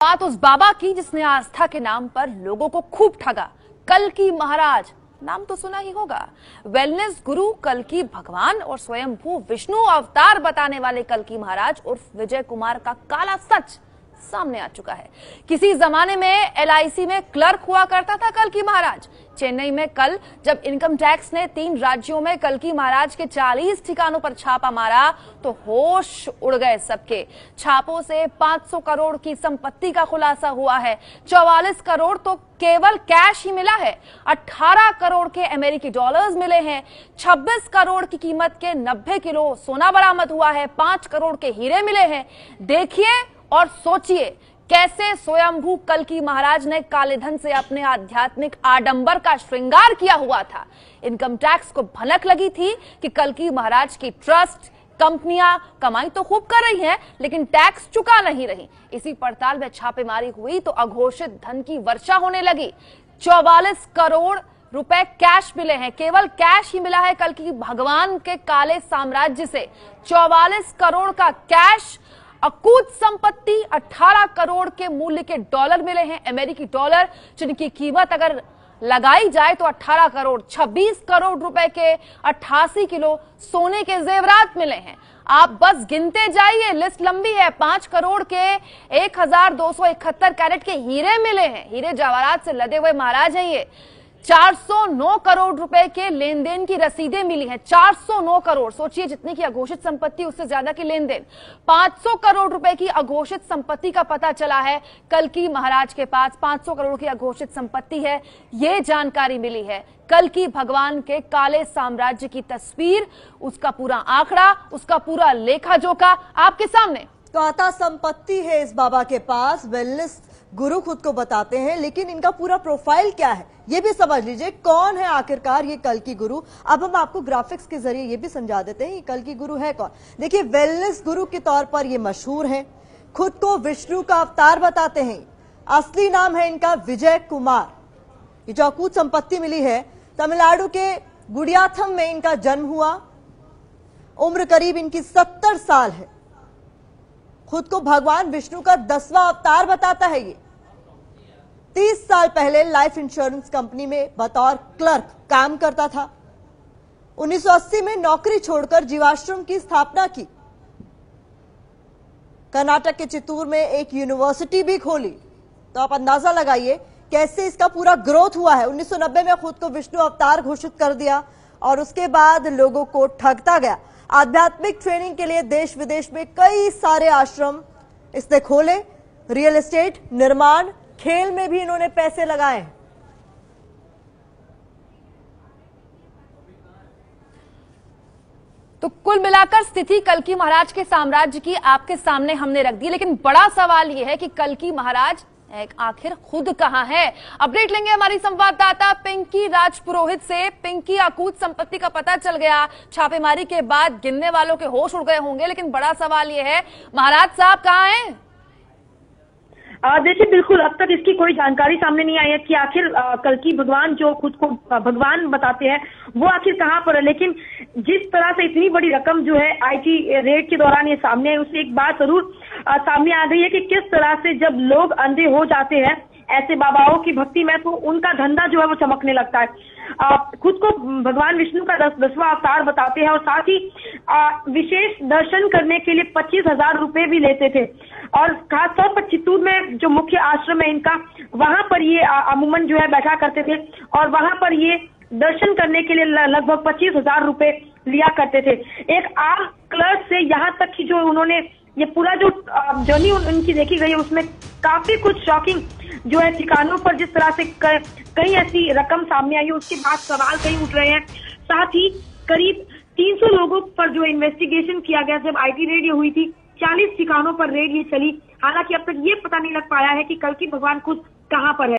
बात उस बाबा की जिसने आस्था के नाम पर लोगों को खूब ठगा। कल की महाराज, नाम तो सुना ही होगा। वेलनेस गुरु कल की भगवान और स्वयंभू विष्णु अवतार बताने वाले कल की महाराज उर्फ़ विजय कुमार का काला सच। सामने आ चुका है। किसी जमाने में एलआईसी में क्लर्क हुआ करता था कल की महाराज। चेन्नई में कल जब इनकम टैक्स ने तीन राज्यों में कल की महाराज के 40 ठिकानों पर छापा मारा तो होश उड़ गए सबके। छापों से 500 करोड़ की संपत्ति का खुलासा हुआ है। 44 करोड़ तो केवल कैश ही मिला है। 18 करोड़ के अमेरिकी डॉलर्स मिले हैं। 26 करोड़ की कीमत के 90 किलो सोना बरामद हुआ है। 5 करोड़ के हीरे मिले हैं। देखिए और सोचिए कैसे स्वयंभू कल की महाराज ने काले धन से अपने आध्यात्मिक आडंबर का श्रृंगार किया हुआ था। इनकम टैक्स को भनक लगी थी कि कल की महाराज की ट्रस्ट, कंपनियाँ कमाई तो खूब कर रही हैं, लेकिन टैक्स चुका नहीं रही। इसी पड़ताल में छापेमारी हुई तो अघोषित धन की वर्षा होने लगी। चौवालीस करोड़ रुपए कैश मिले हैं, केवल कैश ही मिला है कल की भगवान के काले साम्राज्य से। चौवालीस करोड़ का कैश अकूत संपत्ति 18 करोड़ के मूल्य के डॉलर मिले हैं, अमेरिकी डॉलर, जिनकी कीमत अगर लगाई जाए तो 18 करोड़ 26 करोड़ रुपए के 88 किलो सोने के जेवरात मिले हैं। आप बस गिनते जाइए, लिस्ट लंबी है, पाँच करोड़ के एक हज़ार दो सौ इकहत्तर कैरेट के हीरे मिले हैं। हीरे जवाहरात से लदे हुए महाराज हैं ये। 409 करोड़ रुपए के लेन देन की रसीदें मिली हैं। 409 करोड़। सोचिए जितनी की अघोषित संपत्ति, उससे ज़्यादा की लेन देन 500 करोड़ रुपए की अघोषित संपत्ति का पता चला है। कल की महाराज के पास 500 करोड़ की अघोषित संपत्ति है। ये जानकारी मिली है। कल की भगवान के काले साम्राज्य की तस्वीर, उसका पूरा आंकड़ा, उसका पूरा लेखा जोखा आपके सामने। काता संपत्ति है इस बाबा के पास। वेलनेस गुरु खुद को बताते हैं, लेकिन इनका पूरा प्रोफ़ाइल क्या है? ये भी समझ लीजिए, कौन है आखिरकार ये कल की गुरु? अब हम आपको ग्राफिक्स के ज़रिए ये भी समझा देते हैं, ये कल की गुरु है कौन? देखिए वेलनेस गुरु के तौर पर ये मशहूर है। खुद को विष्णु का अवतार बताते हैं। असली नाम है इनका विजय कुमार। ये जो अकूत संपत्ति मिली है, तमिलनाडु के गुड़ियाथम में इनका जन्म हुआ। उम्र करीब इनकी सत्तर साल है। खुद को भगवान विष्णु का दसवां अवतार बताता है ये। तीस साल पहले लाइफ इंश्योरेंस कंपनी में बतौर क्लर्क काम करता था। 1980 में नौकरी छोड़कर जीवाश्रम की स्थापना की। कर्नाटक के चित्तूर में एक यूनिवर्सिटी भी खोली। तो आप अंदाज़ा लगाइए, कैसे इसका पूरा ग्रोथ हुआ है? 1990 में खुद को विष्णु अवतार घोषित कर दिया। और उसके बाद लोगों को ठगता गया। आध्यात्मिक ट्रेनिंग के लिए देश विदेश में कई सारे आश्रम इसने खोले। रियल एस्टेट निर्माण, खेल में भी इन्होंने पैसे लगाए। तो कुल मिलाकर स्थिति कलकी महाराज के साम्राज्य की आपके सामने हमने रख दी, लेकिन बड़ा सवाल यह है कि कल की महाराज आखिर खुद कहाँ है? अपडेट लेंगे हमारी संवाददाता पिंकी राजपुरोहित से। पिंकी अकूत संपत्ति का पता चल गया। छापेमारी के बाद गिनने वालों के होश उड़ गए होंगे, लेकिन बड़ा सवाल यह है, महाराज साहब कहाँ हैं? देखिए, बिल्कुल, अब तक इसकी कोई जानकारी सामने नहीं आई है कि आखिर कल की भगवान जो खुद को भगवान बताते हैं, वो आखिर कहाँ पर है? लेकिन जिस तरह से इतनी बड़ी रकम जो है आईटी रेट के दौरान ये सामने है उससे एक बात ज़रूर सामने आ गई है कि किस तरह से जब लोग अंधे हो जाते हैं ऐसे बाबाओं की भक्ति में तो उनका धंधा जो है वो चमकने लगता है। आ, खुद को भगवान विष्णु का दस दसवां अवतार बताते हैं और साथ ही विशेष दर्शन करने के लिए पच्चीस हज़ार रुपए भी लेते थे। और खासतौर पर चित्तूर में जो मुख्य आश्रम है इनका वहाँ पर ये अमूमन जो है बैठा करते थे और वहाँ पर ये दर्शन करने के लिए लगभग पच्चीस हज़ार रुपए लिया करते थे। एक आम क्लर्क से यहाँ तक कि जो उन्होंने ये पूरा जो जर्नी उनकी देखी गई है, उसमें काफ़ी कुछ शॉकिंग जो है ठिकानों पर जिस तरह से कई ऐसी रकम सामने आई है, उसके बाद सवाल कई उठ रहे हैं। साथ ही करीब 300 लोगों पर जो इन्वेस्टिगेशन किया गया, जब आईटी रेड हुई थी 40 ठिकानों पर रेड ये चली। हालाँकि अब तक ये पता नहीं लग पाया है कि कल की भगवान खुद कहाँ पर है।